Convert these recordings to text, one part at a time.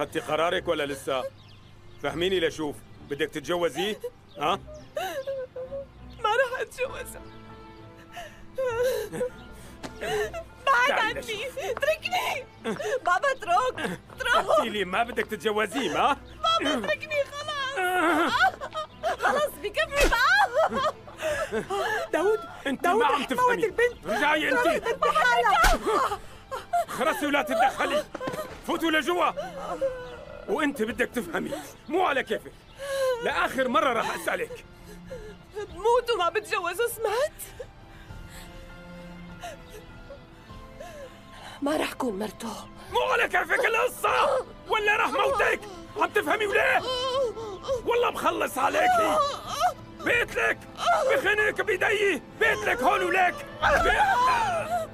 أخذتي قرارك ولا لسه؟ فهميني لشوف. بدك تتجوزيه؟ ها؟ ما راح اتجوزها بعد عني. اتركني. بابا اترك. اترك قلتي لي ما بدك تتجوزيه ما؟ بابا اتركني. خلاص. خلاص بكفي بقى. داود انت داود ما عم تفهمي. البنت رجعي انت. خرسي ولا تتدخلي. فوتوا لجوا. وانت بدك تفهمي مو على كيفك. لآخر مرة راح أسألك. بموت وما بتجوزه سمعت؟ ما رح كون مرته مو على كيفك القصة. ولا راح موتك. عم تفهمي وليه؟ والله مخلص عليكي بيتلك. بخنق بيدي بيتلك هون ولك بي-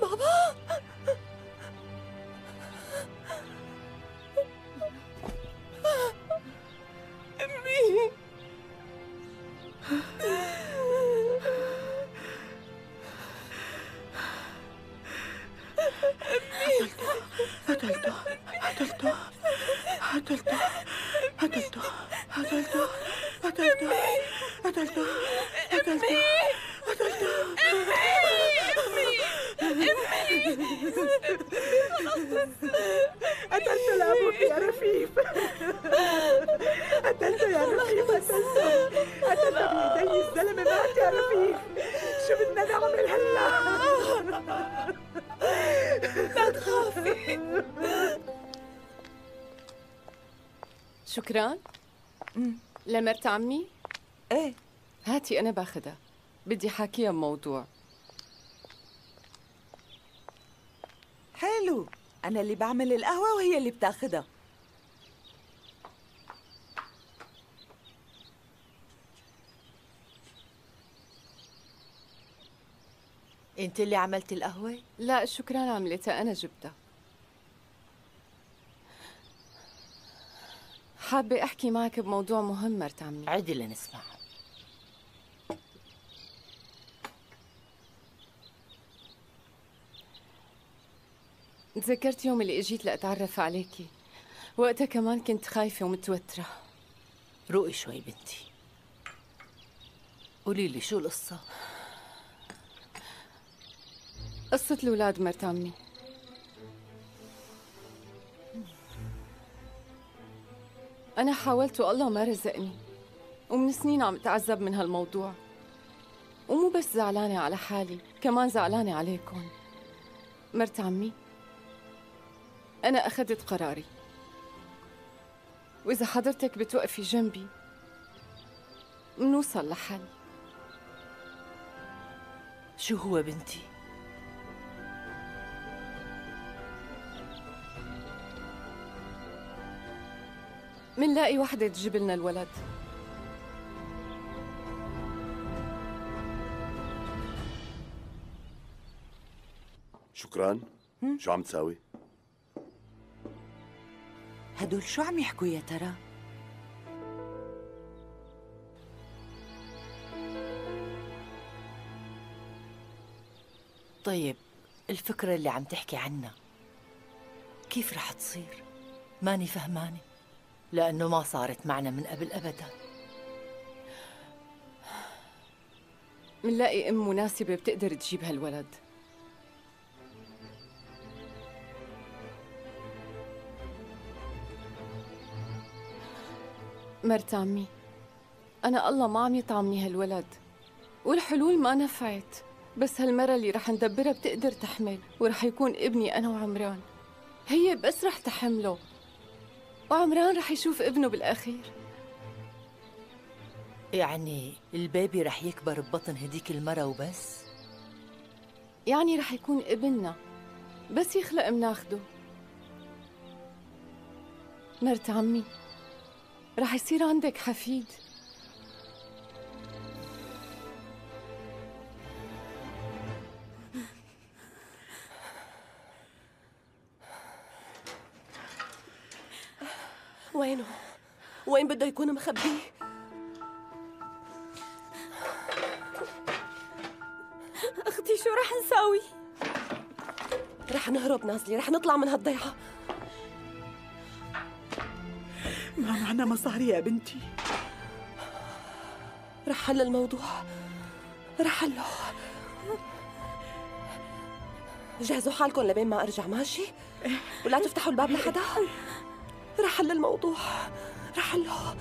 ババ شكرا. لمرت عمي؟ إيه. هاتي أنا باخدها بدي حاكيها بموضوع. حلو. أنا اللي بعمل القهوة وهي اللي بتاخدها أنت اللي عملتي القهوة؟ لا شكرا عملتها. أنا جبتها. حابة أحكي معك بموضوع مهم مرت عمي عدي لنسمع. تذكرت يوم اللي إجيت لأتعرف عليكي وقتها كمان كنت خايفة ومتوترة. روقي شوي بنتي. قولي لي شو القصة؟ قصة الأولاد مرت عمي أنا حاولت والله ما رزقني. ومن سنين عم أتعذب من هالموضوع. ومو بس زعلانة على حالي كمان زعلانة عليكم. مرت عمي أنا أخذت قراري. وإذا حضرتك بتوقفي جنبي منوصل لحل. شو هو بنتي؟ منلاقي وحدة تجيب لنا الولد. شكرا. شو عم تساوي؟ هدول شو عم يحكوا يا ترى؟ طيب الفكرة اللي عم تحكي عنها. كيف رح تصير؟ ماني فهمانة. لأنه ما صارت معنا من قبل أبدا. منلاقي أم مناسبة بتقدر تجيب هالولد. مرت عمي أنا الله ما عم يطعمني هالولد والحلول ما نفعت بس هالمرة اللي رح ندبرها بتقدر تحمل ورح يكون ابني أنا وعمران. هي بس رح تحمله. وعمران رح يشوف ابنه بالأخير. يعني البيبي رح يكبر ببطن هديك المرة وبس؟ يعني رح يكون ابننا بس يخلق مناخده. مرت عمي رح يصير عندك حفيد. وينه؟ وين بده يكون مخبيه؟ أختي شو رح نساوي؟ رح نهرب نازلي رح نطلع من هالضيعة. ما معنا مصاري يا بنتي. رح حل الموضوع. رح حله. جهزوا حالكم لبين ما أرجع ماشي؟ ولا تفتحوا الباب لحدا؟ رح حل الموضوع رح حله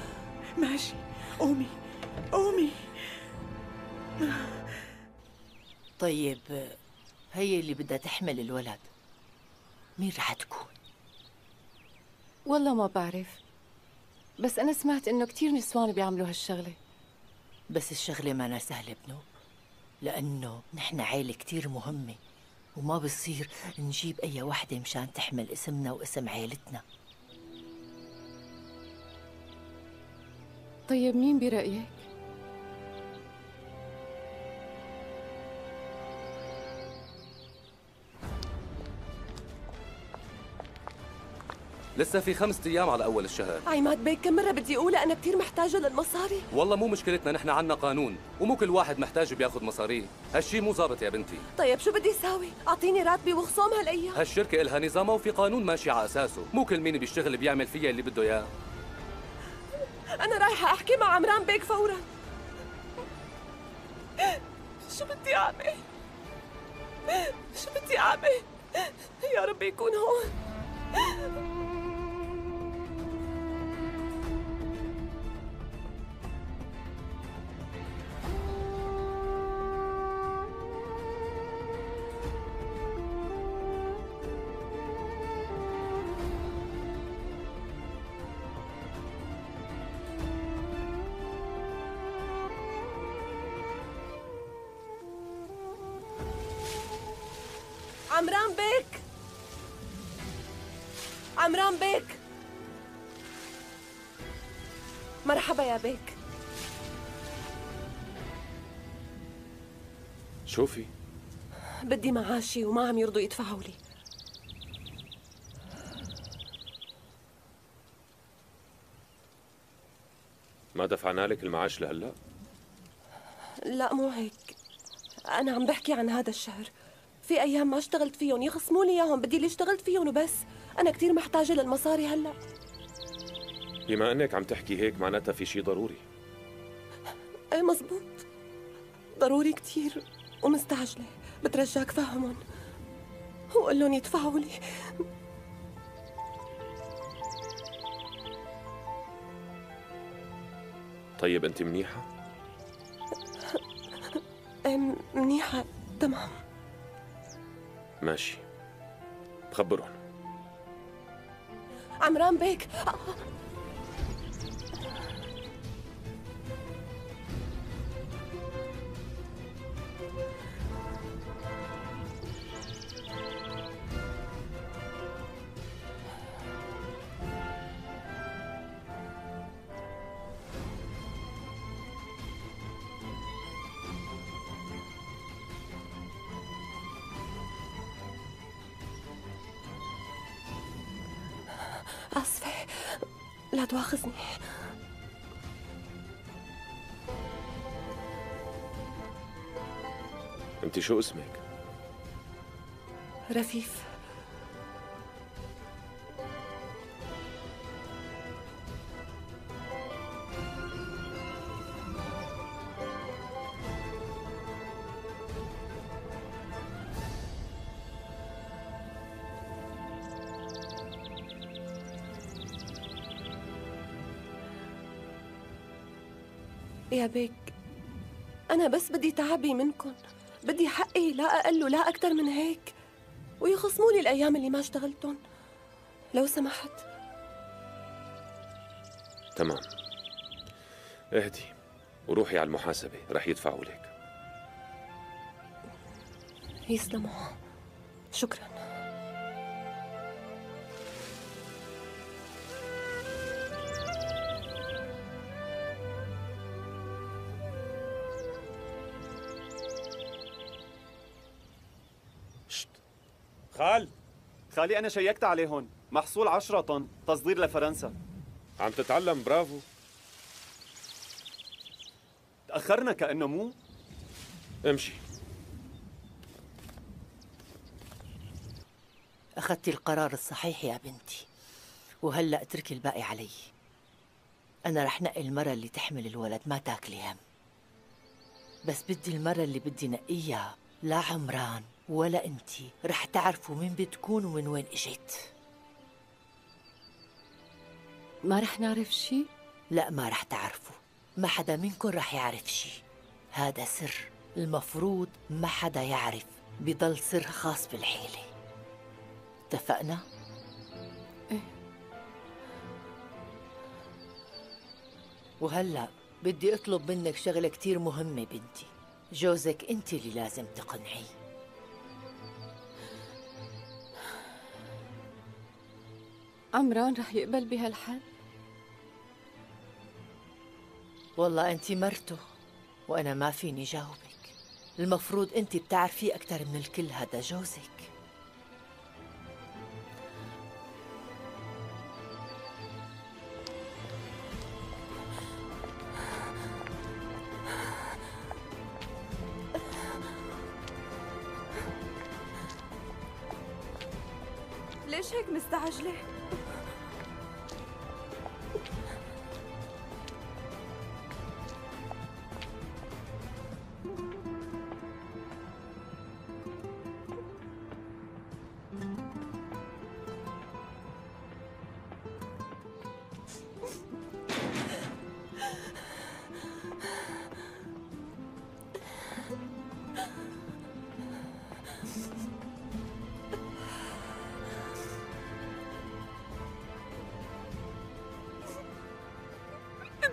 ماشي. قومي قومي. طيب هي اللي بدها تحمل الولد. مين رح تكون؟ والله ما بعرف. بس أنا سمعت إنه كتير نسوان بيعملوا هالشغلة. بس الشغلة ما سهلة بنوب لأنه نحن عيلة كتير مهمة وما بصير نجيب أي وحدة مشان تحمل اسمنا واسم عيلتنا. طيب مين برأيك؟ لسه في خمسة أيام على أول الشهر. عماد بيك كم مرة بدي أقولها أنا كتير محتاجة للمصاري؟ والله مو مشكلتنا نحن عنا قانون ومو كل واحد محتاج بياخد مصاريه هالشي مو ظابط يا بنتي. طيب شو بدي أساوي؟ أعطيني راتبي وخصوم هالأيام. هالشركة إلها نظامها وفي قانون ماشي على أساسه. مو كل مين بيشتغل بيعمل فيها اللي بده إياه. أنا رايحة أحكي مع عمران بيك فورا شو بدي أعمل؟ شو بدي أعمل؟ يا رب يكون هون عمران بيك. مرحبا يا بيك. شوفي. بدي معاشي وما عم يرضوا يدفعوا لي. ما دفعنا لك المعاش لهلا؟ لا مو هيك. أنا عم بحكي عن هذا الشهر. في أيام ما اشتغلت فيهم يخصموا لي إياهم بدي اللي اشتغلت فيهم وبس. أنا كثير محتاجة للمصاري هلأ. بما إنك عم تحكي هيك معناتها في شيء ضروري. إيه مزبوط. ضروري كثير ومستعجلة. بترجاك فهمهم. وقول لهم يدفعوا لي. طيب أنت منيحة؟ إيه منيحة تمام. ماشي. بخبرهم عمران بيك. لا تواخذني. انت شو اسمك؟ رفيف. أنا بس بدي تعبي منكم بدي حقي لا أقل ولا أكثر من هيك. ويخصموا لي الأيام اللي ما اشتغلتهم لو سمحت. تمام. اهدي وروحي على المحاسبة. رح يدفعوا لك. يسلموا. شكرا. خالي أنا شيكت عليهم محصول 10 طن. تصدير لفرنسا. عم تتعلم برافو. تأخرنا كأنه مو؟ امشي. أخذت القرار الصحيح يا بنتي. وهلأ اتركي الباقي علي. أنا رح نقي المرة اللي تحمل الولد ما تاكلي هم. بس بدي المرة اللي بدي نقيها لا عمران. ولا انتي رح تعرفوا مين بتكون ومن وين اجت ما رح نعرف شي؟ لا ما رح تعرفوا. ما حدا منكم رح يعرف شي. هذا سر. المفروض ما حدا يعرف بضل سر خاص بالحيلة. اتفقنا؟ إيه. وهلأ بدي اطلب منك شغلة كتير مهمة بنتي. جوزك انت اللي لازم تقنعيه. عمران رح يقبل بهالحل؟ والله أنت مرته وأنا ما فيني جاوبك المفروض أنت بتعرفيه أكثر من الكل هذا جوزك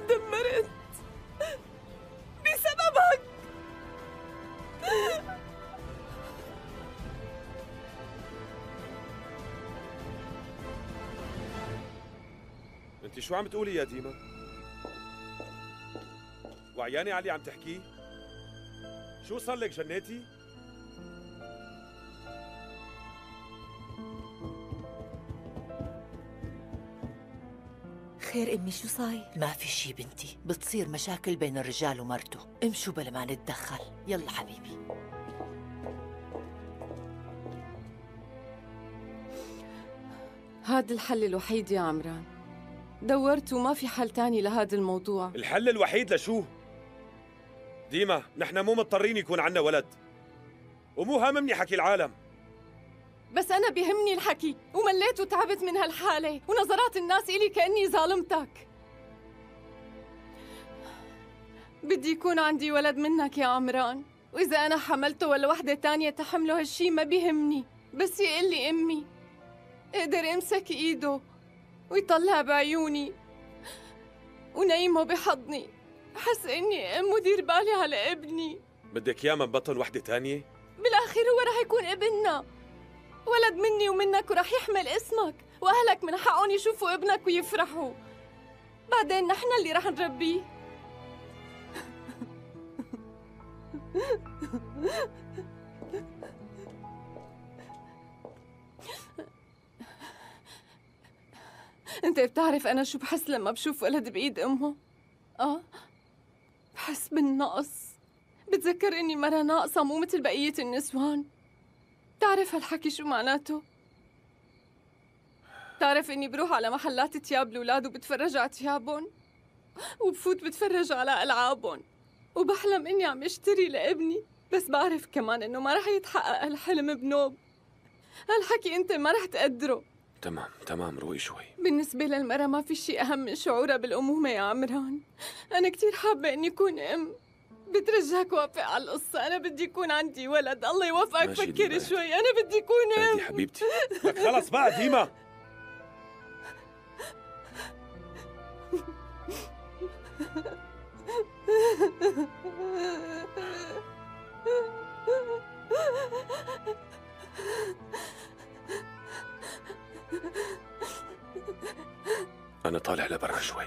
تدمرت بسببك. انت شو عم تقولي يا ديما؟ وعياني علي عم تحكيه شو صار لك جنيتي خير امي شو صاير؟ ما في شي بنتي بتصير مشاكل بين الرجال ومرته. امشوا بلا ما نتدخل. يلا حبيبي. هذا الحل الوحيد يا عمران. دورت وما في حل تاني لهذا الموضوع. الحل الوحيد لشو؟ ديما نحن مو مضطرين يكون عنا ولد. ومو هاممني حكي العالم. بس أنا بيهمني الحكي ومليت وتعبت من هالحالة ونظرات الناس إلي كأني ظالمتك. بدي يكون عندي ولد منك يا عمران وإذا أنا حملته ولا وحدة تانية تحمله هالشي ما بيهمني بس يقول لي أمي. أقدر امسك إيده ويطلع بعيوني ونيمه بحضني. حس إني أم ودير بالي على ابني. بدك إياه من بطن وحدة تانية؟ بالاخير هو رح يكون ابننا. ولد مني ومنك ورح يحمل اسمك وأهلك من حقهم يشوفوا ابنك ويفرحوا. بعدين نحن اللي رح نربيه. انت بتعرف أنا شو بحس لما بشوف ولد بإيد أمه؟ آه بحس بالنقص. بتذكر إني مرة ناقصة مو مثل بقية النسوان. بتعرف هالحكي شو معناته؟ بتعرف إني بروح على محلات تياب الأولاد وبتفرج على تيابهم وبفوت بتفرج على ألعابهم؟ وبحلم إني عم اشتري لابني بس بعرف كمان إنه ما رح يتحقق هالحلم بنوب. هالحكي أنت ما رح تقدره. تمام تمام روقي شوي. بالنسبة للمرأة ما في شيء أهم من شعورها بالأمومة يا عمران. أنا كتير حابة إني أكون أم. بترجاك وافق على القصة. أنا بدي يكون عندي ولد. الله يوفقك. ماشي فكر ديما. شوي. أنا بدي اهدي أم. حبيبتي. لك خلص بقى ديما. أنا طالع لبرا شوي.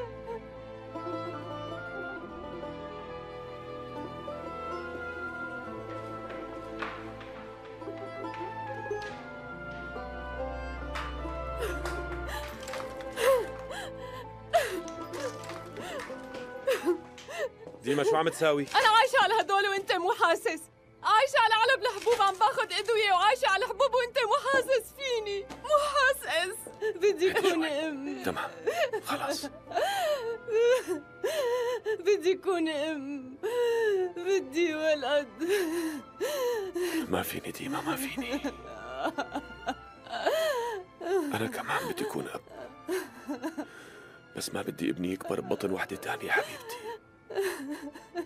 ديما شو عم تساوي؟ أنا عايشة على هدول وإنت مو حاسس. عايشة على علب الحبوب عم باخذ إدوية وعايشة على الحبوب وإنت مو حاسس فيني. مو حاسس. بدي أكون ام تمام. خلاص. بدي أكون أم. بدي ولد. ما فيني ديما ما فيني. أنا كمان بدي أكون أب. بس ما بدي ابني يكبر ببطن وحدة تانية حبيبتي.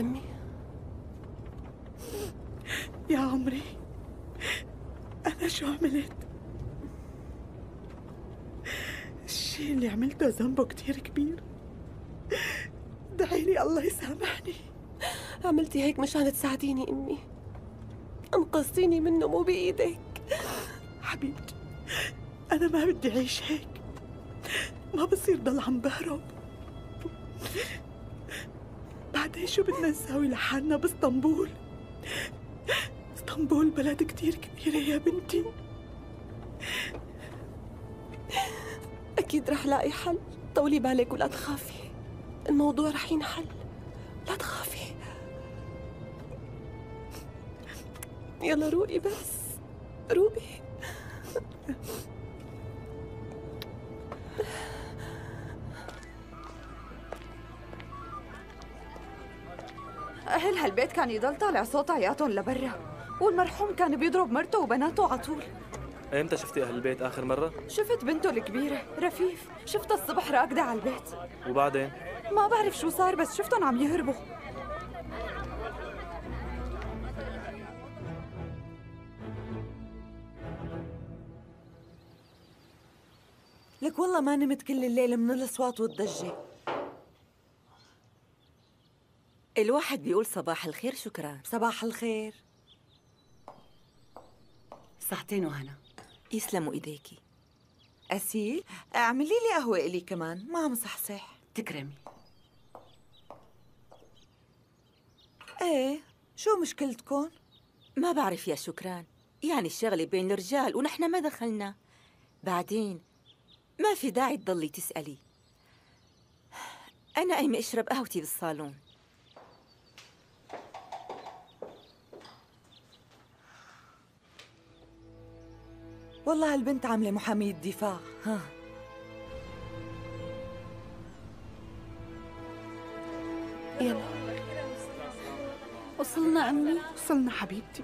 أمي يا عمري؟ أنا شو عملت؟ الشيء اللي عملته ذنبه كتير كبير. دعيلي الله يسامحني. عملتي هيك مشان تساعديني أمي. أنقذتيني منه مو بإيدك حبيبتي أنا ما بدي أعيش هيك. ما بصير ضل عم بهرب. بعدين شو بدنا نساوي لحالنا باسطنبول؟ اسطنبول بلد كتير كبيرة يا بنتي. أكيد رح لاقي حل. طولي بالك ولا تخافي. الموضوع رح ينحل. لا تخافي. يلا روقي بس. روقي. أهل هالبيت كان يضل طالع صوت عياطهم لبرا. والمرحوم كان بيضرب مرته وبناته عطول إمتى شفتي أهل البيت آخر مرة؟ شفت بنته الكبيرة رفيف. شفتها الصبح راكدة على البيت. وبعدين؟ ما بعرف شو صار بس شفتهم عم يهربوا. لك والله ما نمت كل الليل من الأصوات والضجة. الواحد بيقول صباح الخير شكرا. صباح الخير. ساعتين وهنا. يسلموا إيديكي. أسيل اعملي لي قهوة إلي كمان ما عم صحصح. تكرمي. إيه شو مشكلتكم؟ ما بعرف يا شكران. يعني الشغلة بين الرجال ونحن ما دخلنا. بعدين ما في داعي تضلي تسألي. أنا قايمة أشرب قهوتي بالصالون. والله هالبنت عاملة محامية دفاع ها. يلا. وصلنا أمي وصلنا حبيبتي.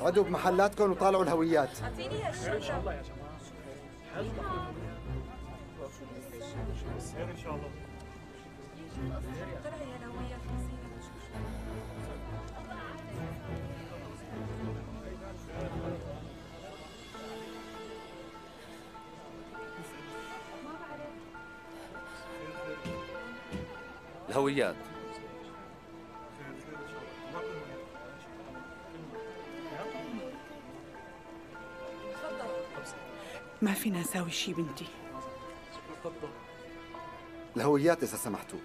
عدوا بمحلاتكم وطالعوا الهويات. الهويات. ما فينا نساوي شي بنتي. الهويات إذا سمحتوا.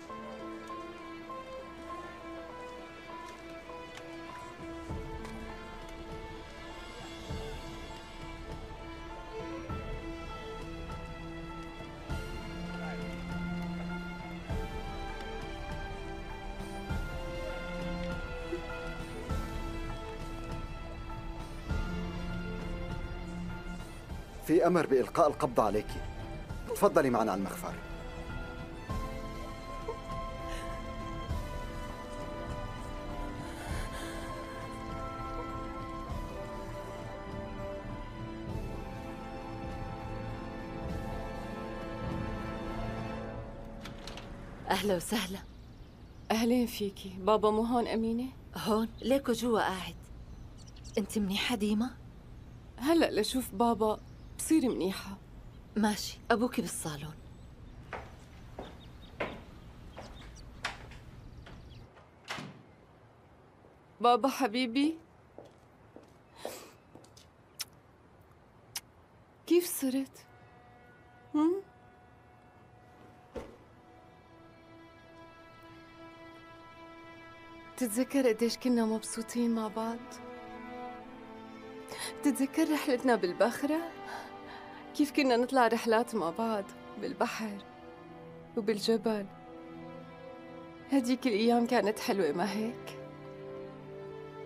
أمر بإلقاء القبض عليك. تفضلي معنا على المخفر أهلا وسهلا. أهلين فيكي. بابا مو هون أمينة؟ هون؟ ليكو جوا قاعد. أنت منيحة ديما؟ هلأ لشوف بابا. بصير منيحة ماشي أبوكي بالصالون بابا حبيبي كيف صرت؟ هم؟ تتذكر قديش كنا مبسوطين مع بعض؟ تتذكر رحلتنا بالبخرة؟ كيف كنا نطلع رحلات مع بعض بالبحر وبالجبل؟ هديك الأيام كانت حلوة ما هيك؟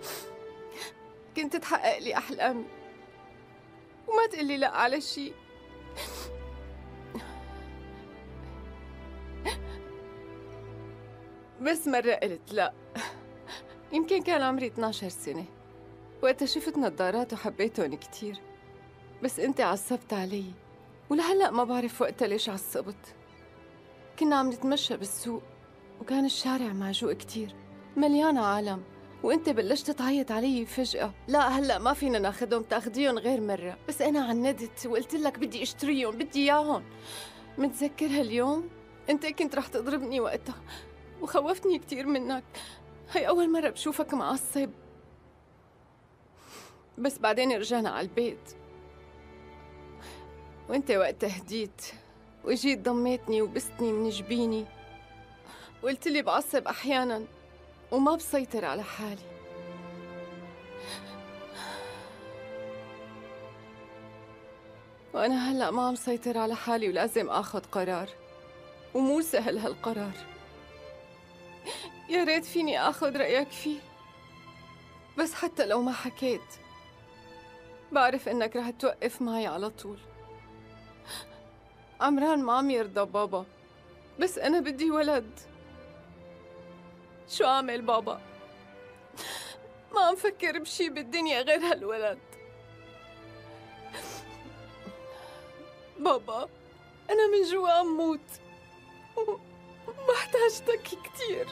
كنت تحقق لي أحلامي وما تقلي لا على شي بس مرة قلت لا. يمكن كان عمري 12 سنة. وقتها شفت نظارات وحبيتهم كتير. بس انت عصبت علي. ولهلأ ما بعرف وقتها ليش عصبت. كنا عم نتمشى بالسوق وكان الشارع معجوق كتير. مليان عالم وانت بلشت تعيط علي فجأة. لا هلا ما فينا ناخدهم تاخديهم غير مرة. بس أنا عندت وقلت لك بدي اشتريهم بدي إياهم. متذكر هاليوم؟ انت كنت رح تضربني وقتها وخوفتني كتير منك. هي أول مرة بشوفك معصب. بس بعدين رجعنا على البيت. وانت وقتها هديت وجيت ضميتني وبستني من جبيني. وقلت لي بعصب أحيانا وما بسيطر على حالي. وأنا هلأ ما عم سيطر على حالي ولازم آخذ قرار ومو سهل هالقرار. يا ريت فيني آخذ رأيك فيه. بس حتى لو ما حكيت بعرف إنك رح توقف معي على طول. عمران ما عم يرضى بابا بس أنا بدي ولد شو أعمل بابا؟ ما عم فكر بشي بالدنيا غير هالولد بابا أنا من جوا عم موت محتاجتك كتير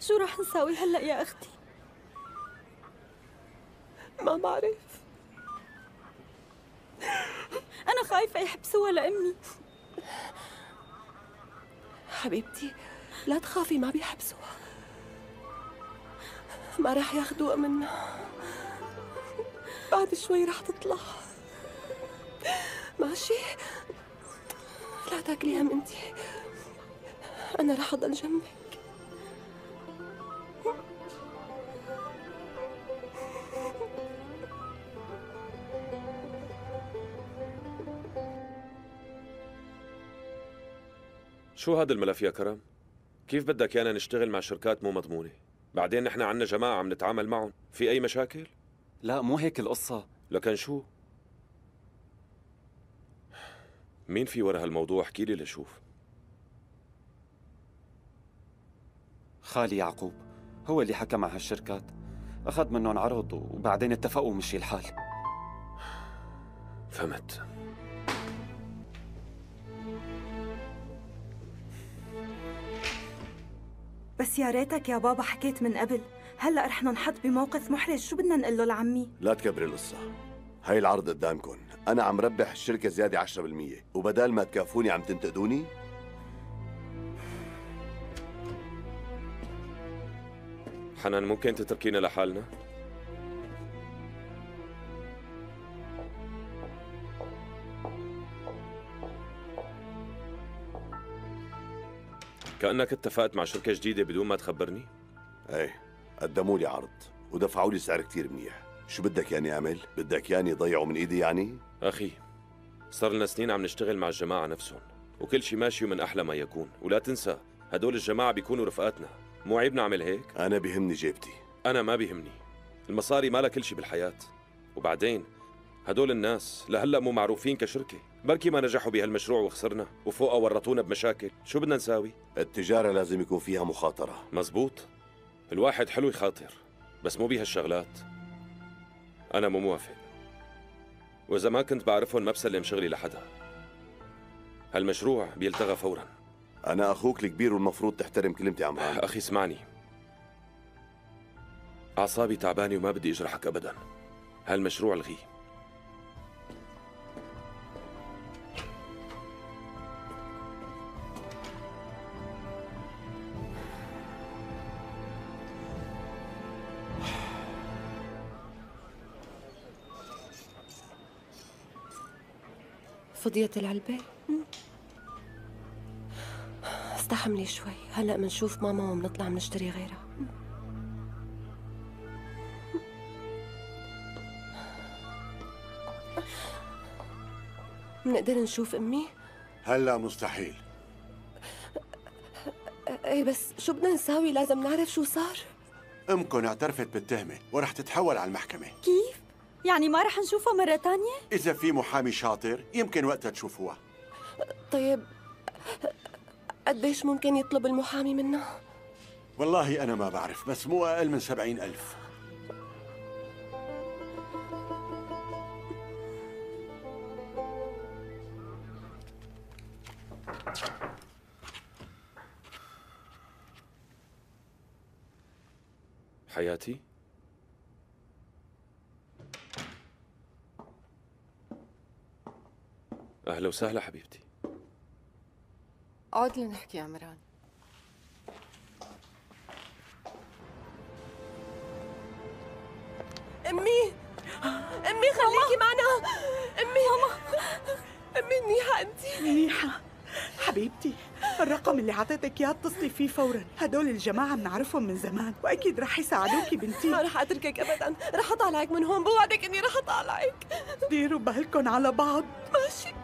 شو رح نساوي هلأ يا أختي؟ ما بعرف. أنا خايفة يحبسوها لأمي حبيبتي لا تخافي ما بيحبسوها. ما رح ياخدوها منا بعد شوي رح تطلع. ماشي؟ لا تاكلي هم انتي. أنا رح أضل جنبك. شو هذا الملف يا كرم؟ كيف بدك يانا نشتغل مع شركات مو مضمونة؟ بعدين نحن عنا جماعة عم نتعامل معهم، في أي مشاكل؟ لا مو هيك القصة لكن شو؟ مين في ورا هالموضوع؟ احكي لي لشوف خالي يعقوب هو اللي حكى مع هالشركات أخذ منهم عرض وبعدين اتفقوا ومشي الحال فهمت بس يا ريتك يا بابا حكيت من قبل. هلا رح ننحط بموقف محرج. شو بدنا نقول له لعمي؟ لا تكبري القصة. هاي العرض قدامكم أنا عم ربح الشركة زيادة 10% وبدال ما تكافوني عم تنتقدوني؟ حنان ممكن تتركينا لحالنا؟ كأنك اتفقت مع شركة جديدة بدون ما تخبرني؟ إيه قدموا لي عرض ودفعوا لي سعر كتير منيح شو بدك ياني اعمل؟ بدك ياني ضيعوا من إيدي يعني؟ أخي صار لنا سنين عم نشتغل مع الجماعة نفسهم وكل شي ماشي ومن أحلى ما يكون ولا تنسى هدول الجماعة بيكونوا رفقاتنا مو عيب نعمل هيك؟ أنا بيهمني جيبتي أنا ما بيهمني المصاري ما لها كل شي بالحياة وبعدين هدول الناس لهلا مو معروفين كشركة. بركي ما نجحوا بهالمشروع وخسرنا. وفوقها ورطونا بمشاكل. شو بدنا نساوي؟ التجارة لازم يكون فيها مخاطرة. مزبوط. الواحد حلو يخاطر بس مو بهالشغلات. أنا مو موافق. وإذا ما كنت بعرفهم ما بسلم شغلي لحدا. هالمشروع بيلتغى فورا. أنا أخوك الكبير والمفروض تحترم كلمتي عمران أخي اسمعني. أعصابي تعبانة وما بدي أجرحك أبدا. هالمشروع الغيه فضيت العلبة؟ استحملي شوي هلأ منشوف ماما ومنطلع منشتري غيرها منقدر نشوف أمي؟ هلا مستحيل إيه بس شو بدنا نساوي لازم نعرف شو صار امكن اعترفت بالتهمة ورح تتحول على المحكمة كيف؟ يعني ما رح نشوفها مرة تانية؟ إذا في محامي شاطر يمكن وقتها تشوفوها طيب قديش ممكن يطلب المحامي منا؟ والله أنا ما بعرف بس مو أقل من سبعين ألف حياتي أهلا وسهلا حبيبتي. اقعد لنحكي يا عمران. أمي! أمي خليكي معنا! أمي! ماما! أمي منيحة أنت. منيحة حبيبتي الرقم اللي عطيتك إياه اتصلي فيه فورا. هدول الجماعة بنعرفهم من زمان وأكيد رح يساعدوكي بنتي. ما رح أتركك ابدا. رح أطالعك من هون بوعدك إني رح أطالعك. ديروا بالكم على بعض. ماشي.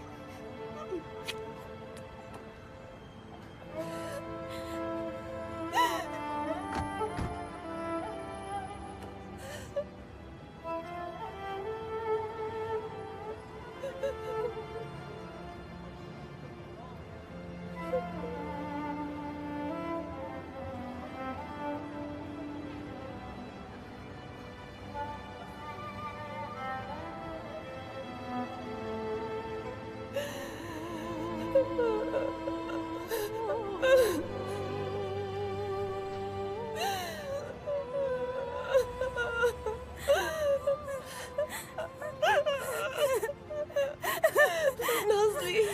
نازلي.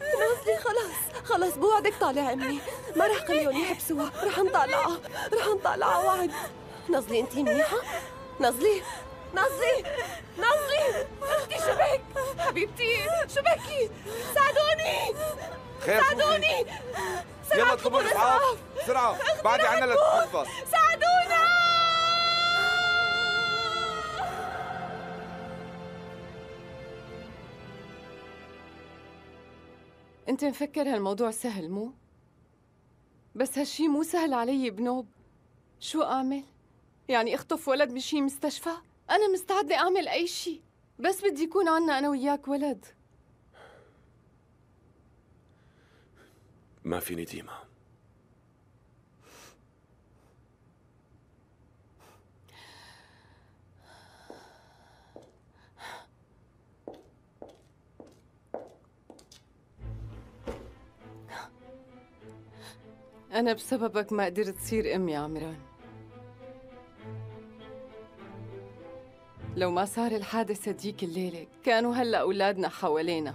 نازلي خلاص خلاص بوعدك طالع امي ما رح خليهم يحبسوها رح نطلعها رح نطلعها وعد نازلي انت منيحة؟ نازلي نازلي نازلي أختي شو بك حبيبتي. شو بكي ساعدوني. خير؟ ساعدوني. يلا اطلبوا الإسعاف. بسرعة. بعدي عنا لتتحفظ ساعدونا. أنت مفكر هالموضوع سهل مو؟ بس هالشي مو سهل علي بنوب. شو أعمل؟ يعني أخطف ولد بشي مستشفى؟ أنا مستعدة أعمل أي شي. بس بدي يكون عنا أنا وياك ولد. ما فيني ديما. أنا بسببك ما قدرت تصير ام يا عمران. لو ما صار الحادث هديك الليلة كانوا هلأ أولادنا حوالينا.